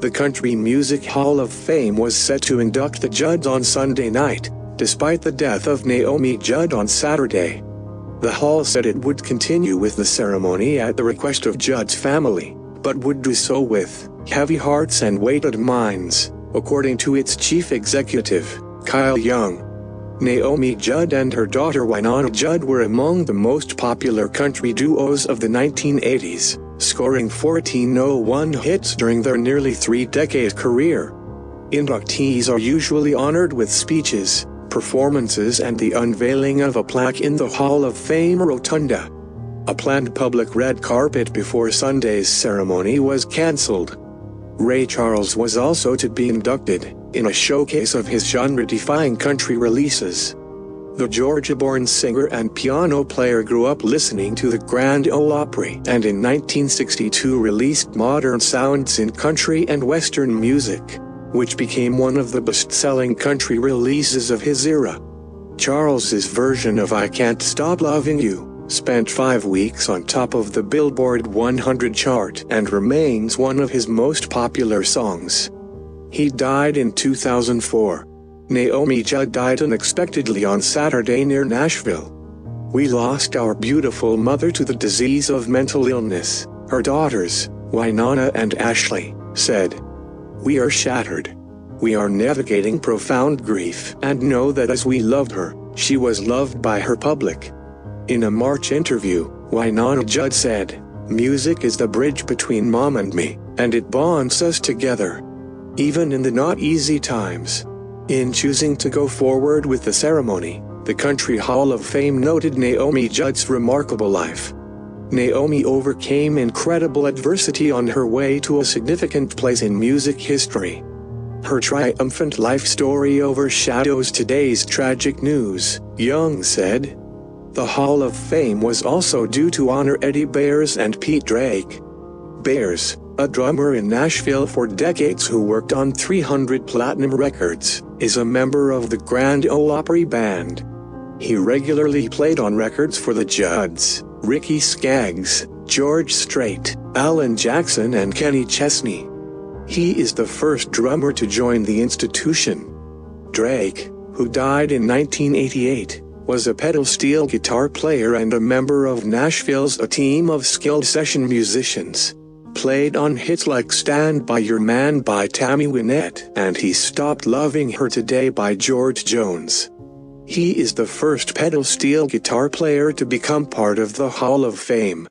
The Country Music Hall of Fame was set to induct the Judds on Sunday night, despite the death of Naomi Judd on Saturday. The hall said it would continue with the ceremony at the request of Judd's family, but would do so with heavy hearts and weighted minds, according to its chief executive, Kyle Young. Naomi Judd and her daughter Wynonna Judd were among the most popular country duos of the 1980s, scoring 1401 hits during their nearly three-decade career. Inductees are usually honored with speeches, performances and the unveiling of a plaque in the Hall of Fame rotunda. A planned public red carpet before Sunday's ceremony was cancelled. Ray Charles was also to be inducted, in a showcase of his genre-defying country releases. The Georgia-born singer and piano player grew up listening to the Grand Ole Opry and in 1962 released Modern Sounds in Country and Western Music, which became one of the best-selling country releases of his era. Charles's version of I Can't Stop Loving You spent five weeks on top of the Billboard 100 chart and remains one of his most popular songs. He died in 2004. Naomi Judd died unexpectedly on Saturday near Nashville. We lost our beautiful mother to the disease of mental illness, her daughters, Wynonna and Ashley, said. We are shattered. We are navigating profound grief and know that as we loved her, she was loved by her public. In a March interview, Wynonna Judd said, Music is the bridge between mom and me, and it bonds us together. Even in the not easy times. In choosing to go forward with the ceremony, the Country Hall of Fame noted Naomi Judd's remarkable life. Naomi overcame incredible adversity on her way to a significant place in music history. Her triumphant life story overshadows today's tragic news, Young said. The Hall of Fame was also due to honor Eddie Bayers and Pete Drake. Bayers, a drummer in Nashville for decades who worked on 300 platinum records, is a member of the Grand Ole Opry Band. He regularly played on records for the Judds, Ricky Skaggs, George Strait, Alan Jackson and Kenny Chesney. He is the first drummer to join the institution. Drake, who died in 1988, was a pedal steel guitar player and a member of Nashville's A Team of Skilled Session Musicians. Played on hits like Stand By Your Man by Tammy Wynette and He Stopped Loving Her Today by George Jones. He is the first pedal steel guitar player to become part of the Hall of Fame.